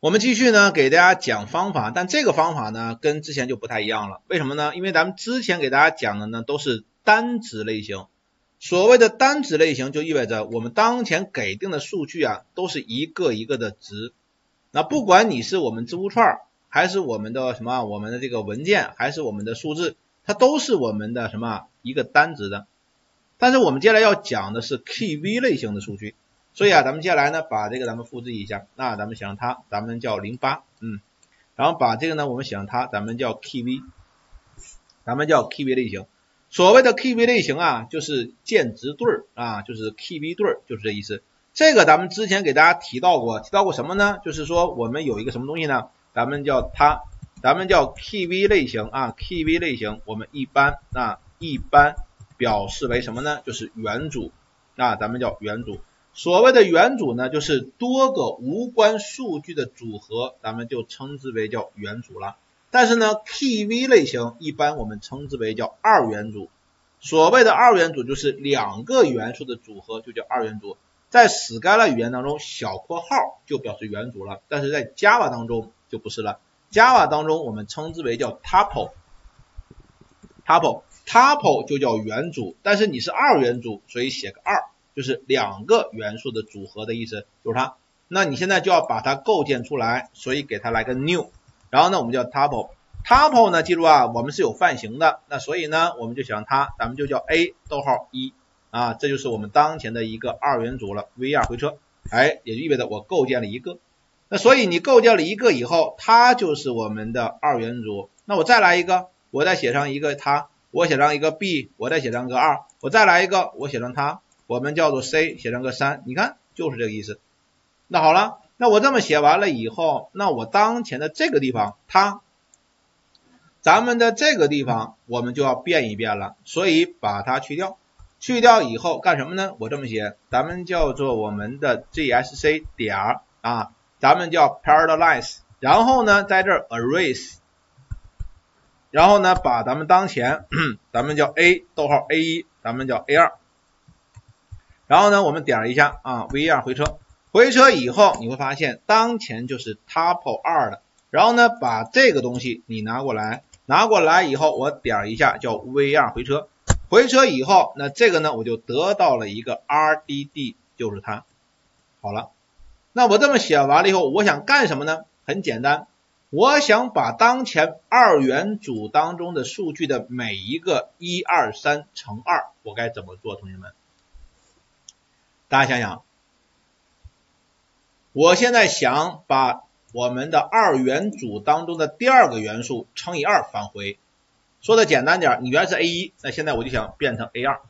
我们继续呢，给大家讲方法，但这个方法呢，跟之前就不太一样了。为什么呢？因为咱们之前给大家讲的呢，都是单值类型。所谓的单值类型，就意味着我们当前给定的数据啊，都是一个一个的值。那不管你是我们字符串，还是我们的什么，我们的这个文件，还是我们的数字，它都是我们的什么一个单值的。但是我们接下来要讲的是 KV 类型的数据。所以啊，咱们接下来呢，把这个咱们复制一下，那咱们写上它，咱们叫零八，嗯，然后把这个呢，我们写上它，咱们叫 KV，咱们叫 KV 类型。所谓的 KV 类型啊，就是键值对儿啊，就是 KV 对儿，就是这意思。这个咱们之前给大家提到过，提到过什么呢？就是说我们有一个什么东西呢？咱们叫它，咱们叫 KV 类型啊，KV 类型，我们一般啊，一般表示为什么呢？就是元组啊，咱们叫元组。所谓的元组呢，就是多个无关数据的组合，咱们就称之为叫元组了。但是呢，KV 类型一般我们称之为叫二元组。所谓的二元组就是两个元素的组合，就叫二元组。在 Scala 语言当中，小括号就表示元组了，但是在 Java 当中就不是了。Java 当中我们称之为叫 Tuple，Tuple，Tuple 就叫元组，但是你是二元组，所以写个二。就是两个元素的组合的意思，就是它。那你现在就要把它构建出来，所以给它来个 new，然后呢，我们叫 tuple，tuple 呢，记住啊，我们是有泛型的，那所以呢，我们就想它，咱们就叫 a 逗号一啊，这就是我们当前的一个二元组了，v2 回车，哎，也就意味着我构建了一个。那所以你构建了一个以后，它就是我们的二元组。那我再来一个，我再写上一个它，我写上一个 b，我再写上个二，我再来一个，我写上它。我们叫做 C 写成个三，你看就是这个意思。那好了，那我这么写完了以后，那我当前的这个地方它，咱们的这个地方我们就要变一变了，所以把它去掉，去掉以后干什么呢？我这么写，咱们叫做我们的 GSC 点儿啊，咱们叫 parallelize，然后呢在这 erase，然后呢把咱们当前 咱们叫 A 逗号 A 一，咱们叫 A 二。然后呢，我们点一下啊，V2 回车，回车以后你会发现当前就是 tuple 二的。然后呢，把这个东西你拿过来，拿过来以后我点一下叫 V2 回车，回车以后那这个呢我就得到了一个 RDD，就是它。好了，那我这么写完了以后，我想干什么呢？很简单，我想把当前二元组当中的数据的每一个一二三乘二，我该怎么做，同学们？大家想想，我现在想把我们的二元组当中的第二个元素乘以二返回。说的简单点，你原来是 A 一，那现在我就想变成 A 二。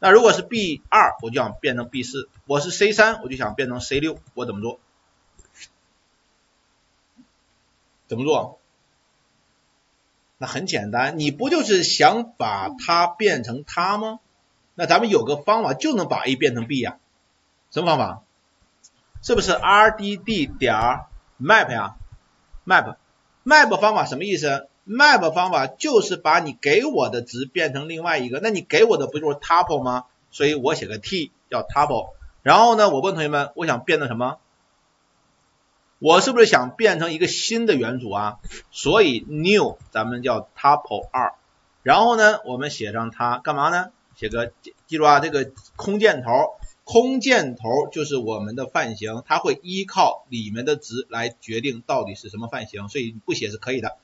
那如果是 B 二，我就想变成 B 四。我是 C 三，我就想变成 C 六。我怎么做？怎么做？那很简单，你不就是想把它变成它吗？那咱们有个方法就能把 A 变成 B 呀。什么方法？是不是 RDD 点 map 呀？map，map 方法什么意思？map 方法就是把你给我的值变成另外一个，那你给我的不就是 tuple 吗？所以我写个 t 叫 tuple。然后呢，我问同学们，我想变成什么？我是不是想变成一个新的元组啊？所以 new 咱们叫 tuple 二。然后呢，我们写上它干嘛呢？写个记住啊，这个空箭头。空箭头就是我们的范型，它会依靠里面的值来决定到底是什么范型，所以不写是可以的。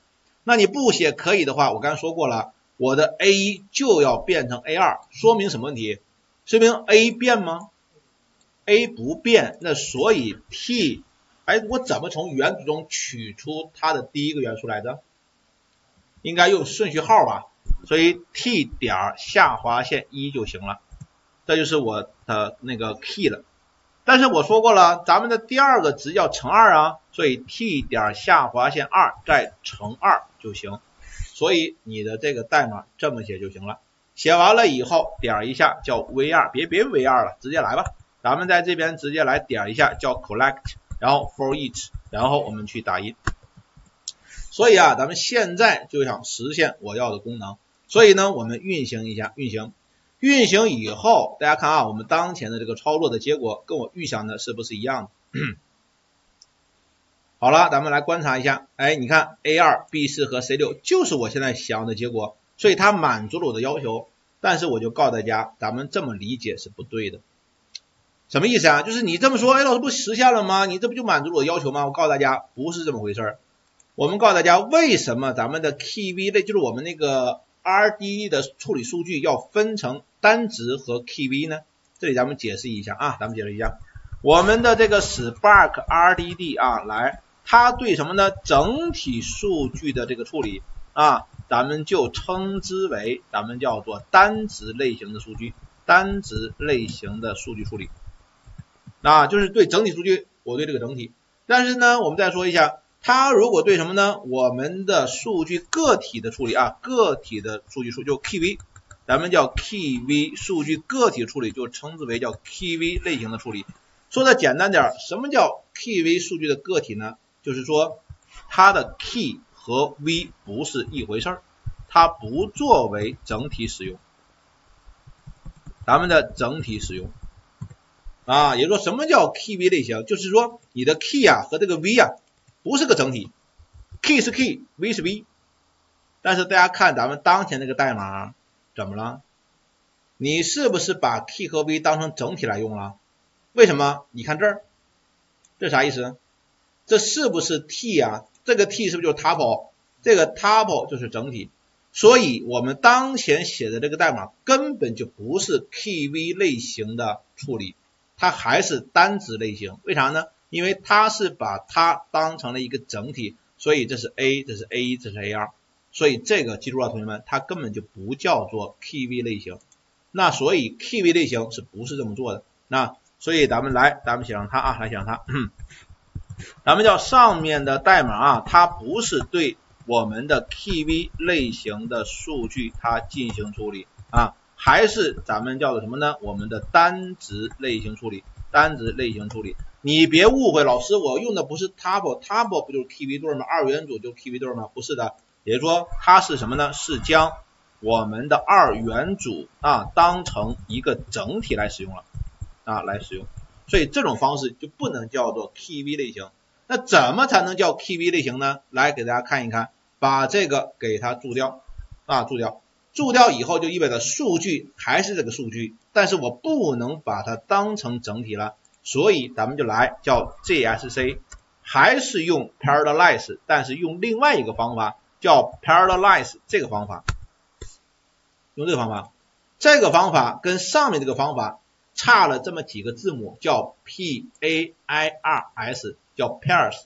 那你不写可以的话，我刚才说过了，我的 A 一就要变成 A 二，说明什么问题？说明 A 变吗？A 不变，那所以 T，哎，我怎么从元组中取出它的第一个元素来着？应该用顺序号吧，所以 T 点下划线一就行了。这就是我呃那个 key 了，但是我说过了，咱们的第二个值要乘二啊，所以 t 点下划线二再乘二就行，所以你的这个代码这么写就行了。写完了以后点一下叫 v 二，别别 v 二了，直接来吧。咱们在这边直接来点一下叫 collect，然后 for each，然后我们去打印。所以啊，咱们现在就想实现我要的功能，所以呢，我们运行一下，运行。运行以后，大家看啊，我们当前的这个操作的结果跟我预想的是不是一样的？好了，咱们来观察一下，哎，你看 A 二、B 四和 C 六就是我现在想要的结果，所以它满足了我的要求。但是我就告诉大家，咱们这么理解是不对的。什么意思啊？就是你这么说，哎，老师不实现了吗？你这不就满足了我的要求吗？我告诉大家，不是这么回事儿。我们告诉大家，为什么咱们的 KV 类就是我们那个 RDD 的处理数据要分成单值和 KV 呢？这里咱们解释一下啊，咱们解释一下，我们的这个 Spark RDD 啊，来。它对什么呢？整体数据的这个处理啊，咱们就称之为咱们叫做单值类型的数据，单值类型的数据处理啊，就是对整体数据，我对这个整体。但是呢，我们再说一下，它如果对什么呢？我们的数据个体的处理啊，个体的数据数就 KV，咱们叫 KV 数据个体处理，就称之为叫 KV 类型的处理。说的简单点，什么叫 KV 数据的个体呢？就是说，它的 key 和 v 不是一回事儿，它不作为整体使用，咱们的整体使用啊，也就是说，什么叫 kv 类型？就是说，你的 key 啊和这个 v 啊不是个整体，k 是 k，v 是 v，但是大家看咱们当前这个代码怎么了？你是不是把 k 和 v 当成整体来用了？为什么？你看这儿，这啥意思？这是不是 T 啊？这个 T 是不是就是 tuple？这个 tuple 就是整体，所以我们当前写的这个代码根本就不是 KV 类型的处理，它还是单值类型。为啥呢？因为它是把它当成了一个整体，所以这是 A，这是 A 一，这是 A 二，所以这个记住了，同学们，它根本就不叫做 KV 类型。那所以 KV 类型是不是这么做的？那所以咱们来，咱们写上它啊，来写上它。咱们叫上面的代码啊，它不是对我们的 KV 类型的数据它进行处理啊，还是咱们叫做什么呢？我们的单值类型处理，单值类型处理。你别误会，老师我用的不是 tuple，tuple 不就是 KV 对吗？二元组就 KV 对吗？不是的，也就是说它是什么呢？是将我们的二元组啊当成一个整体来使用了啊来使用。所以这种方式就不能叫做 KV 类型，那怎么才能叫 KV 类型呢？来给大家看一看，把这个给它注掉啊，注掉，注掉以后就意味着数据还是这个数据，但是我不能把它当成整体了，所以咱们就来叫 JSC，还是用 parallelize，但是用另外一个方法叫 parallelize 这个方法，用这个方法，这个方法跟上面这个方法。差了这么几个字母，叫 P A I R S，叫 pairs。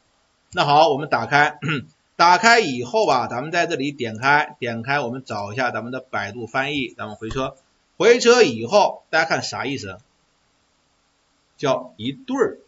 那好，我们打开，打开以后吧，咱们在这里点开，点开，我们找一下咱们的百度翻译，咱们回车，回车以后，大家看啥意思？叫一对儿，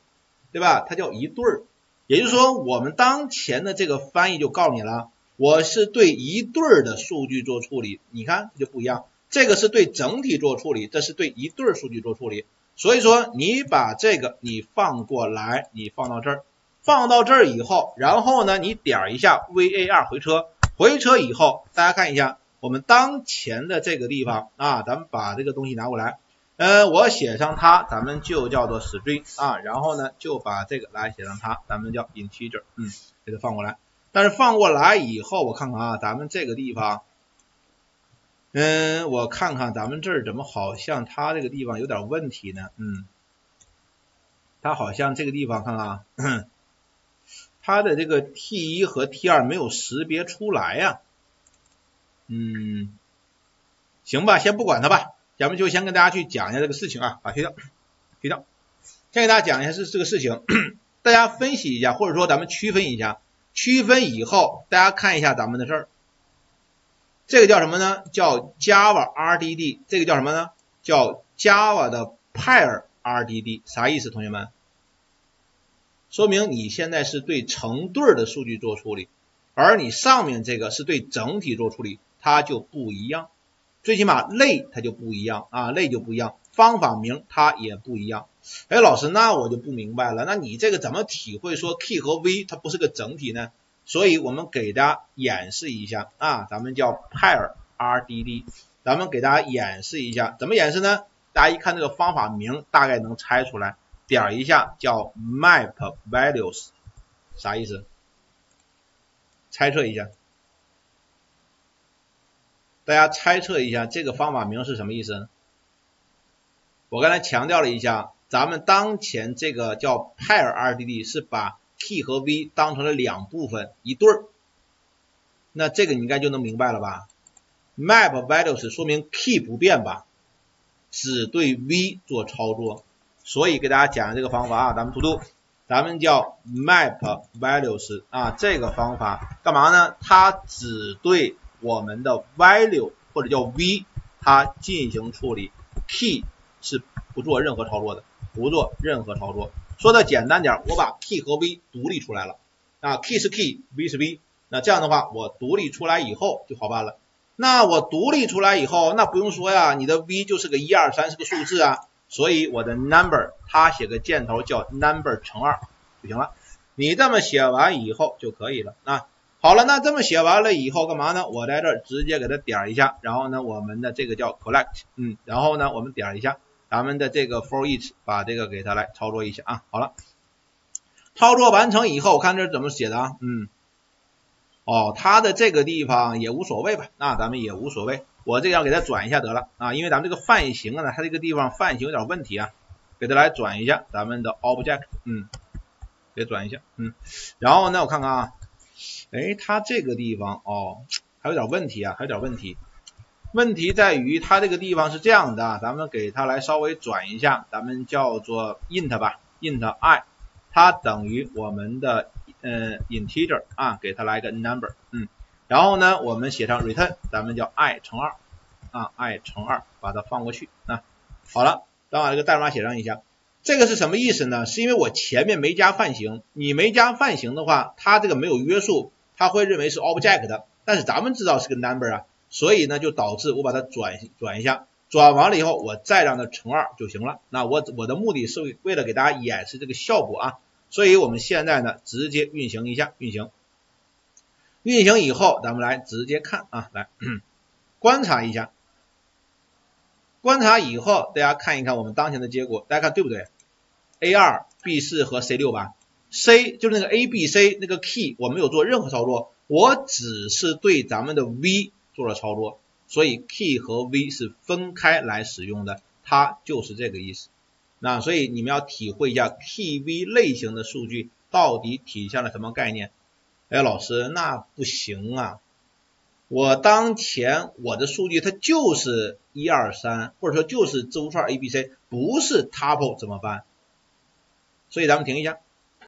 对吧？它叫一对儿，也就是说，我们当前的这个翻译就告诉你了，我是对一对儿的数据做处理，你看这就不一样。这个是对整体做处理，这是对一对数据做处理。所以说你把这个你放过来，你放到这儿，放到这儿以后，然后呢你点一下 var 回车，回车以后，大家看一下我们当前的这个地方啊，咱们把这个东西拿过来，呃，我写上它，咱们就叫做 string 啊，然后呢就把这个来写上它，咱们叫 integer，嗯，给它放过来。但是放过来以后，我看看啊，咱们这个地方。嗯，我看看咱们这儿怎么好像它这个地方有点问题呢？嗯，它好像这个地方看看，它的这个 T 一和 T 二没有识别出来呀。嗯，行吧，先不管它吧，咱们就先跟大家去讲一下这个事情啊，把推掉，推掉。先给大家讲一下是这个事情，大家分析一下，或者说咱们区分一下，区分以后大家看一下咱们的事儿。这个叫什么呢？叫 Java RDD，这个叫什么呢？叫 Java 的 Pair RDD，啥意思？同学们，说明你现在是对成对的数据做处理，而你上面这个是对整体做处理，它就不一样。最起码类它就不一样啊，类就不一样，方法名它也不一样。哎，老师，那我就不明白了，那你这个怎么体会说 Key 和 V 它不是个整体呢？所以我们给大家演示一下啊，咱们叫 pair RDD，咱们给大家演示一下，怎么演示呢？大家一看这个方法名，大概能猜出来，点一下叫 map values，啥意思？猜测一下，大家猜测一下这个方法名是什么意思？我刚才强调了一下，咱们当前这个叫 pair RDD 是把 key 和 v 当成了两部分一对儿，那这个你应该就能明白了吧？map values 说明 key 不变吧，只对 v 做操作，所以给大家讲这个方法啊，咱们读读，咱们叫 map values 啊，这个方法干嘛呢？它只对我们的 value 或者叫 v 它进行处理，key 是不做任何操作的，不做任何操作。说的简单点，我把 key 和 v 独立出来了啊，key 是 key，v 是 v，那这样的话，我独立出来以后就好办了。那我独立出来以后，那不用说呀，你的 v 就是个一二三，是个数字啊，所以我的 number 它写个箭头叫 number 乘二就行了。你这么写完以后就可以了啊。好了，那这么写完了以后干嘛呢？我在这儿直接给它点一下，然后呢，我们的这个叫 collect，嗯，然后呢，我们点一下。咱们的这个 for each 把这个给它来操作一下啊，好了，操作完成以后，我看这是怎么写的啊？嗯，哦，它的这个地方也无所谓吧？那咱们也无所谓，我这样给它转一下得了啊，因为咱们这个范型啊，它这个地方范型有点问题啊，给它来转一下咱们的 object，嗯，给转一下，嗯，然后呢，我看看啊，哎，它这个地方哦，还有点问题啊，还有点问题。问题在于它这个地方是这样的，咱们给它来稍微转一下，咱们叫做 int 吧，int i，它等于我们的呃 integer 啊，给它来个 number，嗯，然后呢，我们写上 return，咱们叫 i 乘二啊，i 乘二，把它放过去啊，好了，咱把这个代码写上一下，这个是什么意思呢？是因为我前面没加范型，你没加范型的话，它这个没有约束，它会认为是 object，的但是咱们知道是个 number 啊。所以呢，就导致我把它转转一下，转完了以后，我再让它乘二就行了。那我我的目的是为了给大家演示这个效果啊，所以我们现在呢，直接运行一下，运行，运行以后，咱们来直接看啊，来观察一下，观察以后，大家看一看我们当前的结果，大家看对不对？A 二、B 四和 C 六吧，C 就是那个 A、B、C 那个 key，我没有做任何操作，我只是对咱们的 V。做了操作，所以 key 和 v 是分开来使用的，它就是这个意思。那所以你们要体会一下 kv 类型的数据到底体现了什么概念。哎，老师，那不行啊！我当前我的数据它就是一二三，或者说就是字符串 a b c，不是 tuple 怎么办？所以咱们停一下。